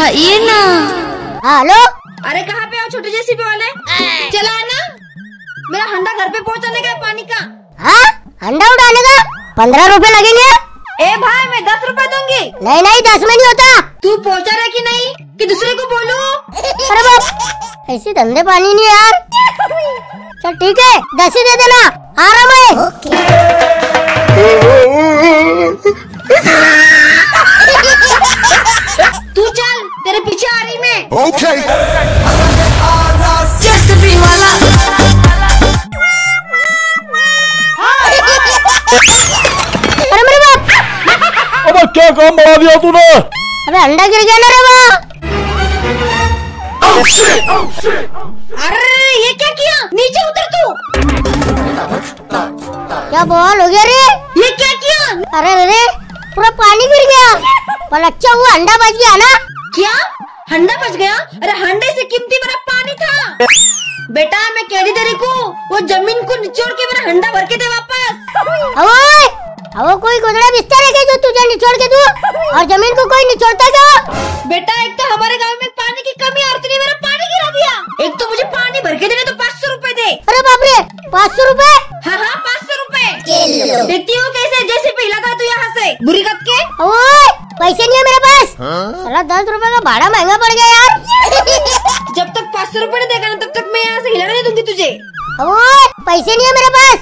उठाइए ना। हेलो? अरे कहाँ पे हो? छोटे जेसीबी वाले। चला ना। मेरा हंडा घर पे पहुँचाने का पानी का। हाँ? अंडा उड़ाने का? पंद्रह रुपए लगेंगे। ए भाई मैं दस रुपए दूँगी। नहीं नहीं दस में नहीं होता। तू पहुँचा रहा कि नहीं? कि दूसरे को बोलूँ? अरे बाप ऐसी धंधे पानी नहीं यार। चल ठीक है दस ही दे देना। आ रहा मैं तेरे पीछे आ रही मैं। वाला अरे मेरे बाप। अबे क्या काम बढ़ा दिया तूने? अरे अंडा गिर गया ना रे बाप। अरे ये क्या किया? नीचे उतर तू। क्या बॉल हो गया रे? ये क्या किया? अरे रे रे पूरा पानी गिर गया। पर अच्छा हुआ अंडा बच गया ना। क्या? हंडा बच गया? अरे हंडे से कीमती मेरा पानी था। बेटा मैं कह रही तेरे को वो ज़मीन को निचोड़ के मेरा हंडा भर के दे वापस। अवो कोई गोदड़ा बिस्तर है जो तुझे निचोड़ के दू? और ज़मीन को कोई निचोड़ता क्या? बेटा एक तो हमारे गाँव में पानी की कमी और तूने मेरा पानी गिरा दिया। एक तो मुझे पानी भर के देने तो पाँच सौ रूपए दे। अरे बाप रे पाँच सौ रूपए? हाँ हाँ पाँच सौ रूपए। देखती हूँ कैसे? जैसे पिला था तू यहाँ से। बुरी कब के? ओए पैसे नहीं है मेरे पास। साला दस रुपए का भाड़ा महँगा पड़ गया यार। जब तक पाँच सौ रूपए नहीं देगा ना तब तक मैं यहाँ से हिलाने नहीं दूँगी तुझे। ओए पैसे नहीं है मेरे पास।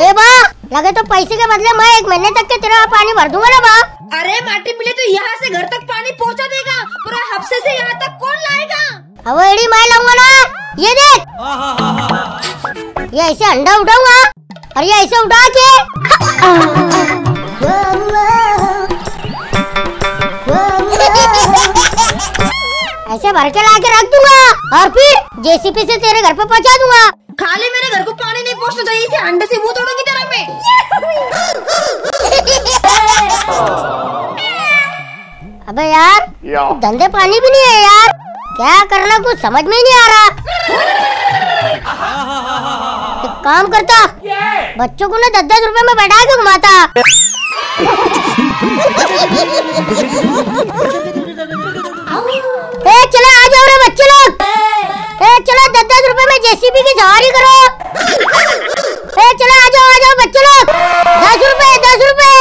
ए बा लगे तो पैसे के बदले मैं एक महीने तक के तेरा पानी भर दूँगा ना बा। अरे माटी मिले तो यहाँ से घर तक पानी पहुँचा देगा। पूरा हफ़्ते से यहाँ तक कौन लाएगा? अब एड़ी मैं लाऊँगा ना। ये देख। ये ऐसे अंडा उठाऊँगा। और ये ऐसे उठा के। ऐसे भर के ला के रख दूँगा और फिर जेसीपी से तेरे घर पे पहुँचा दूँगा। खाली मेरे घर को पानी नहीं पहुँचना चाहिए इसे अंडे से मुँह तोड़ूँगी तेरा मैं अबे यार या। धंधे पानी भी नहीं है यार। क्या करना कुछ समझ में ही नहीं आ रहा। एक काम करता बच्चों को ना दस दस रुपए में बैठा के घुमाता। ए चलो आ जाओ रे बच्चे लोग। ए चलो दस दस रुपए में जेसीबी की सवारी करो। ए चलो आ जाओ आ जाओ बच्चे लोग। दस रुपए दस रुपए।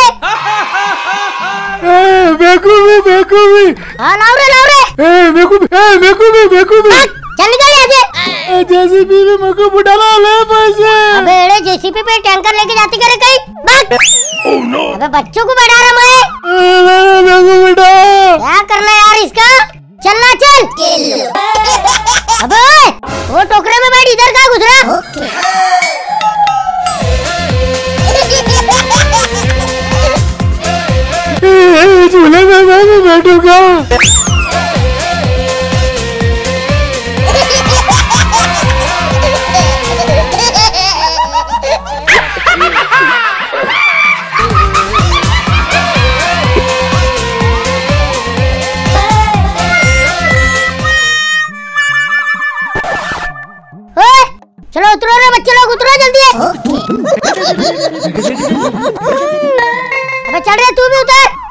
बेकूफी बेकूफी हाँ लाओ रे लाओ रे। ए बेकूफी ए बेकूफी बेकूफी भाग, चल निकल यहाँ से। जैसे भी मेरे को बुढ़ाना ले पैसे। अबे अरे जेसीपी पे टैंकर लेके जाती करे कहीं? भाग। अबे बच्चों को बैठा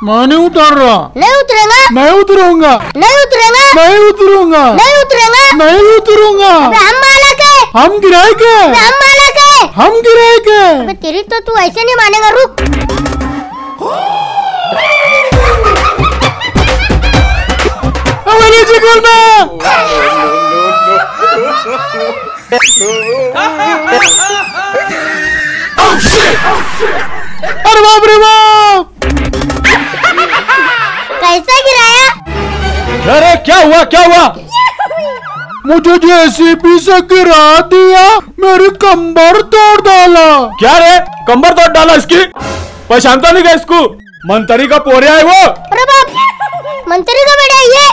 मैं नहीं उतर रहा नहीं उतरेगा। मैं उतरूँगा। नहीं उतरेगा। मैं उतरूँगा। नहीं उतरेगा। मैं उतरूँगा। हम मालक है। हम गिराए के हम मालक है। हम गिराए के तेरी तो तू ऐसे नहीं मानेगा रुक। में अरे बाप रे बाप! कैसा गिराया? अरे क्या हुआ क्या हुआ? मुझे जेसीबी से गिरा दिया। मेरी कंबर तोड़ डाला। क्या रे? कंबर तोड़ डाला इसकी? पहचानता नहीं गया इसको? मंतरी का पोरिया है वो। अरे बाप मंत्री का बेटा ये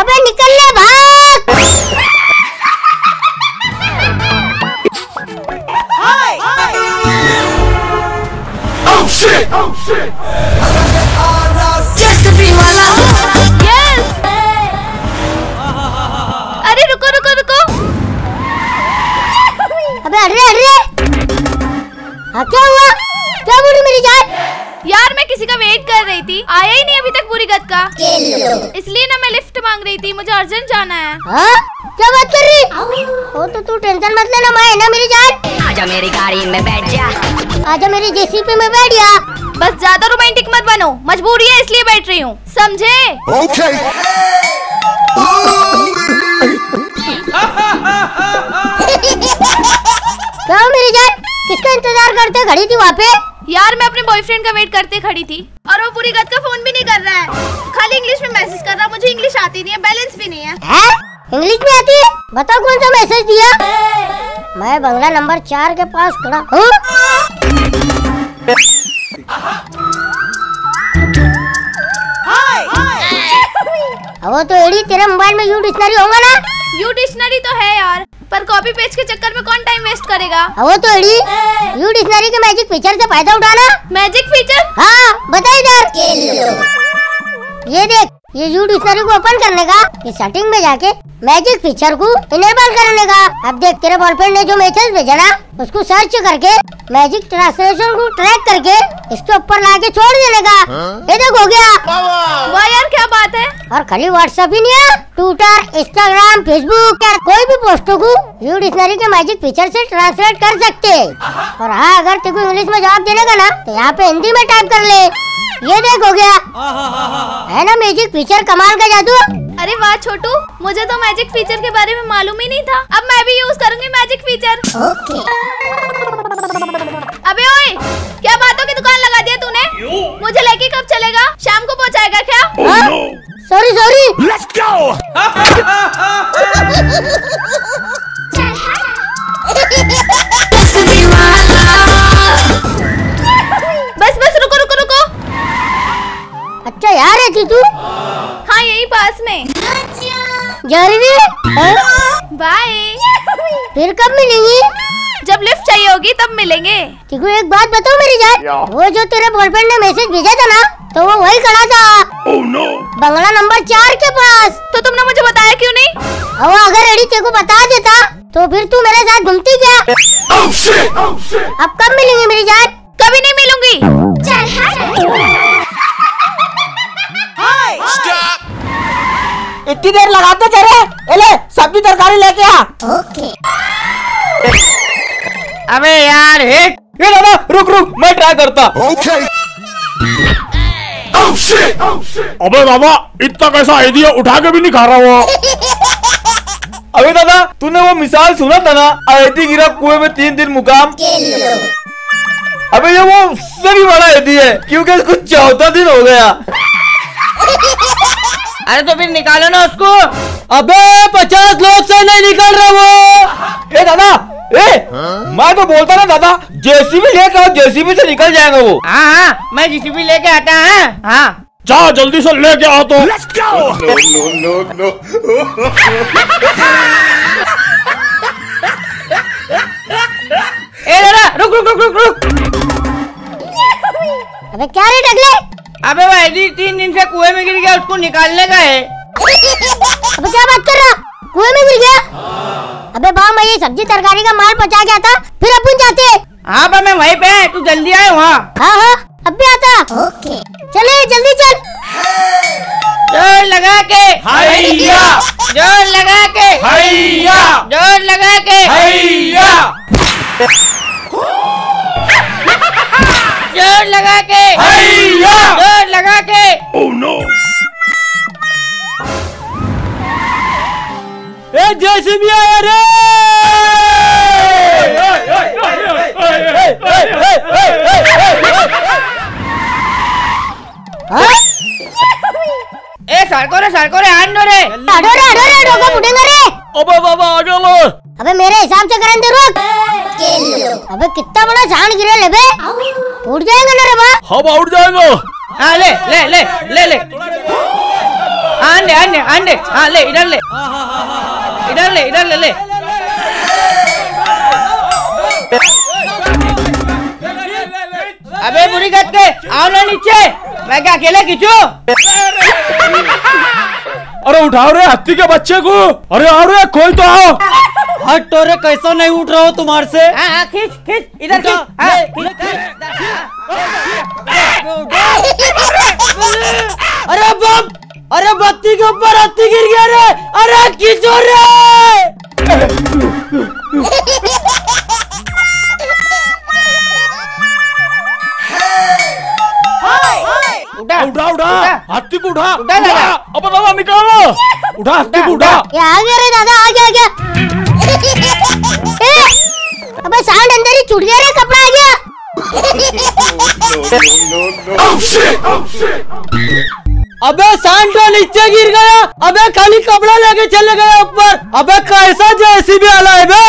अबे निकल ले भाग। जेसीबी अबे हट रे हट रे हाँ क्या हुआ? क्या बोली मेरी जान? यार मैं किसी का वेट कर रही थी। आया ही नहीं अभी तक पूरी गद का। इसलिए ना मैं लिफ्ट मांग रही थी। मुझे अर्जेंट जाना है। हाँ? क्या बात कर रही? हो तो तू टेंशन मत लेना मैं ना मेरी जान? आजा मेरी गाड़ी में बैठ जा। आजा मेरी जेसीपी में बैठ जा बस ज़्यादा रोमांटिक मत बनो। मजबूरी है इसलिए बैठ रही हूँ। समझे? Okay. क्या हो मेरी जान? किसका इंतज़ार करते खड़ी थी वहाँ पे? यार मैं अपने बॉयफ्रेंड का वेट करते खड़ी थी। और वो पूरी गद का फ़ोन भी नहीं कर रहा है। खाली इंग्लिश में मैसेज कर रहा मुझे इंग्लिश आती नहीं है बैलेंस भी नहीं है। है? इंग्लिश में आती है? बताओ कौन सा मैसेज दिया? मैं बंगला नंबर चार के पास खड़ा हूँ। वो तो एडी तेरे मोबाइल में यू डिक्शनरी होगा ना? यू डिक्शनरी तो है यार। पर कॉपी पेज के चक्कर में कौन टाइम वेस्ट करेगा? वो तो यू डिक्शनरी के मैजिक फीचर से फ़ायदा उठाना। मैजिक फीचर हाँ बता इधर। ये देख ये यू डिक्शनरी को ओपन करने का इस सेटिंग में जाके मैजिक फीचर को इनेबल करने का। अब देख तेरे बॉयफ्रेंड ने जो मैसेज भेजा ना उसको सर्च करके मैजिक ट्रांसलेशन को ट्रैक करके इसके ऊपर ला के छोड़ देने का। ये देख हो गया। वाह यार है और खाली व्हाट्सएप ही नहीं है। ट्विटर इंस्टाग्राम फेसबुक या कोई भी पोस्टों को यू डिक्शनरी के मैजिक फीचर से ट्रांसलेट कर सकते हैं। और हाँ अगर तेरे को इंग्लिश में जवाब देने का ना तो यहाँ पे हिंदी में टाइप कर ले। ये देख हो गया। है ना मैजिक फीचर कमाल का जादू। अरे वाह छोटू मुझे तो मैजिक फीचर के बारे में मालूम ही नहीं था। अब मैं भी यूज़ करूँगी मैजिक फीचर ओके अबे ओए क्या बातों की दुकान लगा दिया तूने? मुझे लेके कब चलेगा? शाम को पहुंचाएगा क्या? Sorry sorry Let's go. बस बस रुको रुको रुको। अच्छा यार है कि तू? हाँ यही पास में। जा रही है? हाँ? बाय फिर कब मिलेंगी? जब लिफ्ट चाहिए होगी तब मिलेंगे। तेको एक बात बताओ मेरी जान। वो जो तेरे बॉयफ्रेंड ने मैसेज भेजा था ना तो वो वही खड़ा था। Oh no. बंगला नंबर चार के पास। तो तुमने मुझे बताया क्यों नहीं? वो अगर एडी तेको बता देता तो फिर तू मेरे साथ घूमती क्या? Oh shit. Oh shit. अब कब मिलेंगी मेरी जान? कभी नहीं मिलूँगी। इतनी देर लगाते चले? एले सब्ज़ी तरकारी लेके आ। ओके अबे यार हिट ये दादा रुक रुक मैं ट्राई करता। Okay. Oh. Oh अबे दादा इतना कैसा आइडिया उठा के भी नहीं खा रहा वो अबे दादा तूने वो मिसाल सुना था ना आयती गिरा कुएँ में तीन दिन मुकाम? अबे ये वो उससे भी बड़ा आयती है क्योंकि इसको चौथा दिन हो गया। अरे तो फिर निकालो ना उसको। अबे पचास लोग से नहीं निकल रहा वो। ए दादा ए मैं तो बोलता ना दादा जेसीबी लेकर आओ जेसीबी से निकल जाएगा वो। हाँ हाँ मैं जीसीबी लेके आता है हाँ। जा जल्दी से लेके आओ तो। Let's go. No no no no. ए दादा रुक रुक रुक रुक रुक। अबे क्या रे टकले अबे वो ऐसी तीन दिन से कुएँ में गिर गया उसको निकालने का है। अबे क्या बात कर रहा? कुएँ में गिर गया? अबे बा मैं ये सब्ज़ी तरकारी का माल पचा गया था फिर अपन जाते? हाँ पर मैं वहीं पे है तू जल्दी आए वहाँ। हाँ हाँ अब भी आता। ओके। चले जल्दी चल। ज़ोर लगा के। हैया। ज़ोर लगा के। हैया। ज़ोर लगा के। हैया। ज़ोर लगा के हैया ज़ोर लगा के Oh no. ए जेसीबी आया रे हाँ ए सड़को रे सड़को रे आन दो रे अडो रे अडो रे फुटेंगे रे अबे बाबा आगे लो अबे मेरे हिसाब से करें दे रुक अबे कितना बड़ा सांड गिरे ले बे फूट जाएगा ना रे बा हम आउट जाएगा। हाँ ले ले ले ले ले। दे आन दे हाँ ले इधर ले। इधर ले इधर ले ले। अबे बुरी गत के आओ ना नीचे। मैं क्या अकेले खींचू? अरे उठाओ रे हत्ती के बच्चे को। अरे आओ रे कोई तो आओ। हट टोरे कैसा नहीं उठ रहा हो तुम्हारे से? हाँ हाँ खींच खींच इधर खींच। हाँ, खींच, अरे बाप! अरे बत्ती के ऊपर हत्ती गिर गया रे। अरे किशोर रे! उठा उठा उठा। हाथी को उठा। उठा दादा। अब दादा निकालो। उठा हाथी को उठा। आ गया रे दादा आ गया आ गया। अबे सांड अंदर ही छूट गया रे कपड़ा आ गया अबे सांडो नीचे गिर गया। अबे खाली कपड़ा लेके चले गए ऊपर। अबे कैसा जेसीबी वाला है बे?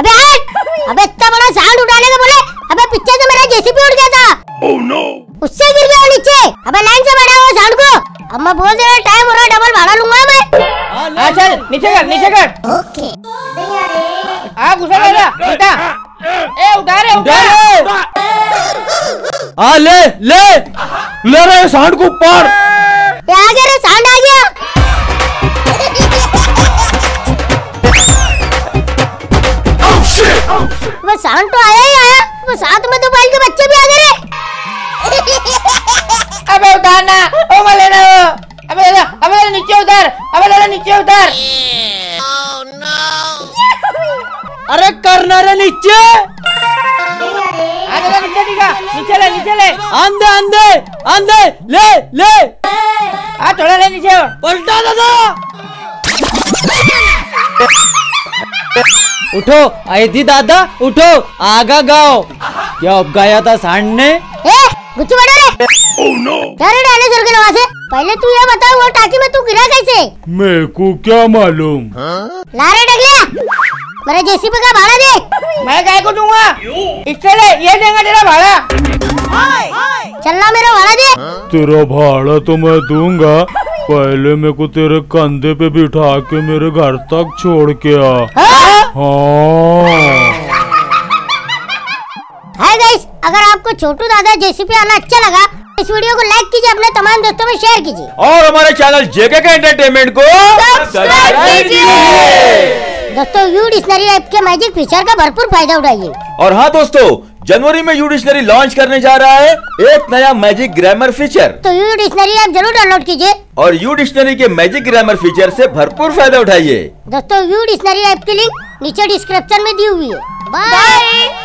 अबे हट अबे इतना बड़ा सांड उठाने का बोले अबे पीछे से मेरा जेसीबी उड़ गया था। उससे गिर गया नीचे। अबे लाइन से बैठा हुआ सांड को। अब मैं बोल दे टाइम हो रहा है डबल भाड़ा लूँगा मैं। हाँ चल नीचे कर नीचे कर। ओके। हाँ घुसा मेरा उठा ए उठा रे उठा हाँ ले ले। ले रहे सांड को ऊपर। ये आ गया रे सांड आ गया। वो सांड तो आया ही आया। वो साथ में तो बैल के बच्चे भी आ गए रे। अबे उतारना। ओ मैं लेना अबे लेना नीचे उतार। अबे लेना नीचे उतार। अरे करना रे नीचे। हाँ नीचे दिखा। नीचे ले नीचे ले। अंधे अंधे अंधे ले ले। हाँ थोड़ा ले नीचे। पलटा दादा। उठो ऐदी दादा उठो। आगा गाओ। क्या अब गाया था सांड ने? ए गुच्चू बैठा रे क्या रे डाले सर के नवा से पहले तू ये बता वो टाकी में तू गिरा कैसे? मेरे को क्या मालूम? ला रे डगलिया। मेरे जेसीबी का भाड़ा दे। मैं काय को दूँगा। इससे ले ये देंगे तेरा भाड़ा। चलना मेरा भाड़ा दे। तेरा भाड़ा तो मैं दूँगा। पहले मेरे को तेरे कंधे पे बिठा के मेरे घर तक छोड़ के आ। हाँ। हाय गाइस अगर आपको छोटू दादा जेसीबी आना अच्छा लगा इस वीडियो को लाइक कीजिए अपने तमाम दोस्तों में शेयर कीजिए। और हमारे चैनल जेके के एंटरटेनमेंट को सब्सक्राइब दोस्तों यू डिक्शनरी ऐप के मैजिक फीचर का भरपूर फ़ायदा उठाइए। और हाँ दोस्तों जनवरी में यू डिक्शनरी लॉन्च करने जा रहा है एक नया मैजिक ग्रामर फीचर तो यू डिक्शनरी ऐप ज़रूर डाउनलोड कीजिए। और यू डिक्शनरी के मैजिक ग्रामर फीचर से भरपूर फ़ायदा उठाइए। दोस्तों यू डिक्शनरी ऐप की लिंक नीचे डिस्क्रिप्शन में दी हुई है। बाय